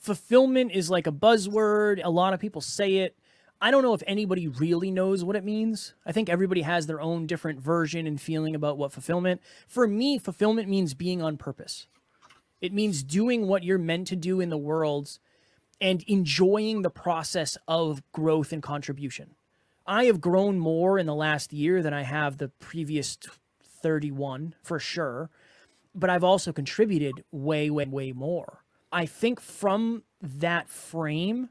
fulfillment is like a buzzword. A lot of people say it. I don't know if anybody really knows what it means. I think everybody has their own different version and feeling about what fulfillment. For me, fulfillment means being on purpose. It means doing what you're meant to do in the world and enjoying the process of growth and contribution. I have grown more in the last year than I have the previous 31 for sure, but I've also contributed way, way, way more. I think from that frame,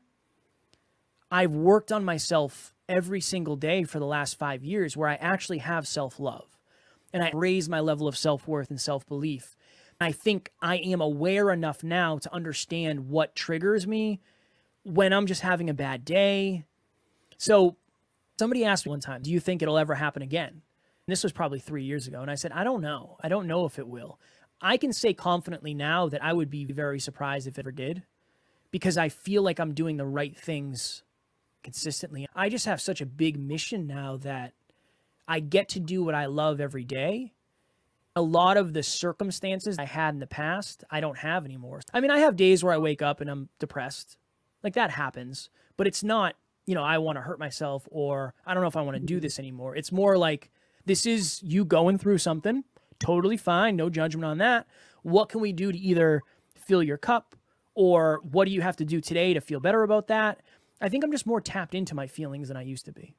I've worked on myself every single day for the last five years where I actually have self love and I raise my level of self worth and self belief. I think I am aware enough now to understand what triggers me when I'm just having a bad day. So somebody asked me one time, Do you think it'll ever happen again? And this was probably three years ago. And I said, I don't know. I don't know if it will. I can say confidently now that I would be very surprised if it ever did because I feel like I'm doing the right things consistently. I just have such a big mission now that I get to do what I love every day. A lot of the circumstances I had in the past, I don't have anymore. I mean, I have days where I wake up and I'm depressed. Like that happens, but it's not, you know, I want to hurt myself or I don't know if I want to do this anymore. It's more like this is you going through something, totally fine, no judgment on that. What can we do to either fill your cup or what do you have to do today to feel better about that? I think I'm just more tapped into my feelings than I used to be.